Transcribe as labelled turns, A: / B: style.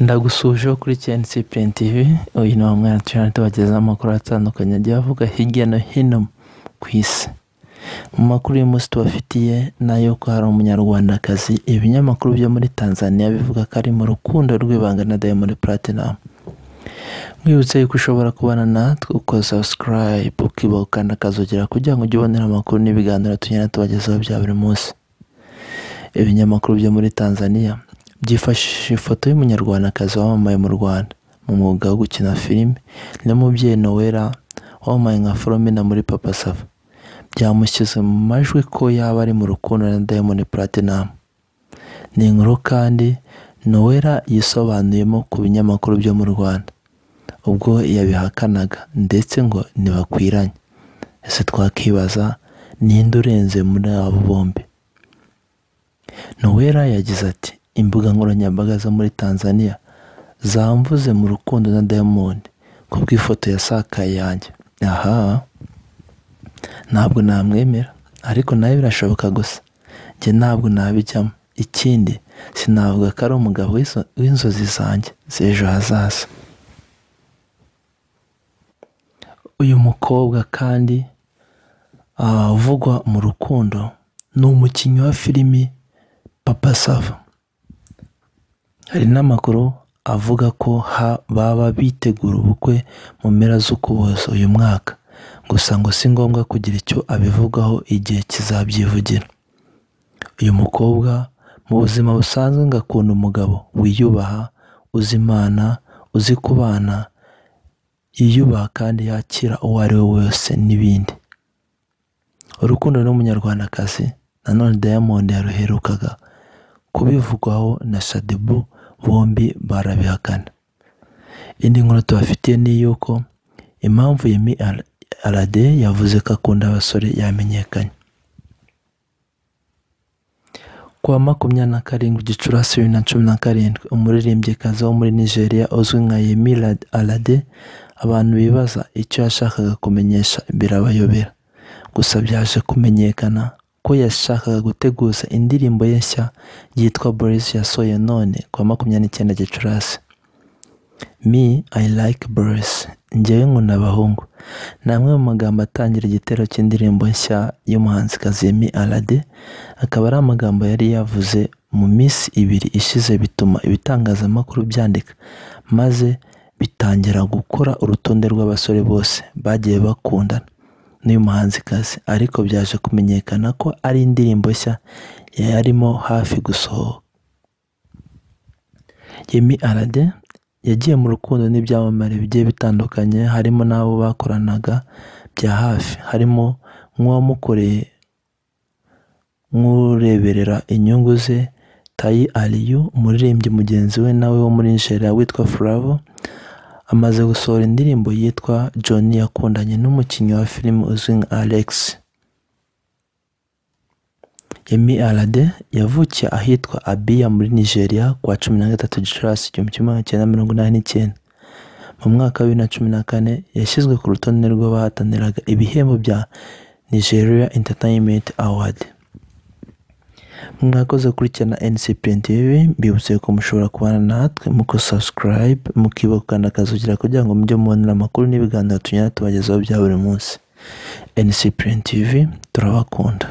A: Ndagusuje kuri KNCPN TV uyu ni wa mwana tujyana tubagezaho amakuru atandukanye agiye avuga hirya no hino ku isi. Mu makuru y'uyu munsi tubafitiye na yo ko hari umunyarwandakazi ibinyamakuru byo muri Tanzania bivuga ko ari mu rukundo rw'ibanga na Diamond Platinum. Mwibutse yuko ushobora kubana natwe ukoza subscribe ukiba ukanda akazogera kugira ngo ujye ubonera amakuru n'ibiganiro tugenda tubagezaho bya buri munsi. Ibinyamakuru byo muri Tanzania. Byifashishije ifoto y'umunyarwandakazi wamamaye mu Rwanda mu mwuga wo gukina filime n'umubyeyi Nowela wamamaye nka Philomena muri Papa Sava. Byamushyize mu majwi ko yaba ari mu rukundo na Diamond Platinum. Ni inkuru kandi Nowela yisobanuyemo ku binyamakuru byo mu Rwanda. Ubwo yabihakanaga ndetse ngo ntibakwiranye ese twakibaza ninde urenze muri abo bombi? Nowela yagize ati imbuga nkoranyambaga zo muri Tanzania zamvuze mu rukundo na Diamond ku bw'ifoto yasakaye yanjye. Aha ntabwo namwemera ariko nawe birashoboka gusa. Njye ntabwo nabijyamo. Ikindi sinavuga ko ari umugabo w'inzozi zanjye z'ejo hazaza. Uyu mukobwa kandi uvugwa mu rukundo ni umukinnyi wa filimi Papa Sava. Hari n'amakuru avuga ko baba bitegura ubukwe mu mpera z'ukuboza uyu mwaka. Gusa ngo si ngombwa kugira icyo abivugaho igihe kizabyivugira. Uyu mukobwa mu buzima busanzwe ngo akunda umugabo wiyubaha uzi imana uzi kubana yiyubaha kandi yakira uwo ari we wese n'ibindi. Urukundo n'umunyarwandakazi nanone Diamond yaruherukaga kubivugwaho na Shadibu bombi barabihakana. Indi nkuru tubafitiye ni iy'uko impamvu Yemi Alade yavuze ko akunda abasore yamenyekanye. Ku wa makumyabiri na karindwi gicurasi bibiri na cumi na karindwi umuririmbyikazi wo muri nigeria uzwi nka Yemi Alade abantu bibaza icyo yashakaga kumenyesha birabayobera. Gusa byaje kumenyekana ko yashakaga guteguza indirimbo ye nshya yitwa Boris yasohoye none ku wa makumyabiri n'icyenda gicurasi. Me I like Boris. Njyewe nkunda abahungu. Ni amwe mu magambo atangira igitero cy'indirimbo nshya y'umuhanzikazi Yemi Alade. Akaba ari amagambo yari yavuze mu minsi ibiri ishize bituma ibitangazamakuru byandika maze bitangira gukora urutonde rw'abasore bose bagiye bakundana. N'uyu muhanzikazi ariko byaje kumenyekana ko ari indirimbo nshya yarimo hafi gusohoka. Yemi Alade yagiye mu rukundo n'ibyamamare bigiye bitandukanye harimo n'abo bakoranaga bya hafi harimo nk'uwamukoreye nk'ureberera inyungu ze Tayi Aliyu umuririmbyi mugenzi we nawe wo muri Nigeria witwa Flavo amaze gusohora indirimbo yitwa Johnny yakundanye n'umukinnyi wa filime uzwi nka Alex. Yemi Alade yavukiye ahitwa Abia muri Nigeria ku wa cumi na gatatu Gicurasi igihumbi kimwe magana cyenda mirongo inani n'icyenda. Mu mwaka wa bibiri na cumi na kane yashyizwe ku rutonde rw'abahataniraga ibihembo bya Nigeria Entertainment Award. Mwakoze gukurikirana NCPN TV mbibutse ko mushobora kubana natwe muko subscribe mukibuka gukanda akazugira kugira ngo mujye mubonera amakuru n'ibiganiro tunyura tubagezaho bya buri munsi. NCPN TV turabakunda.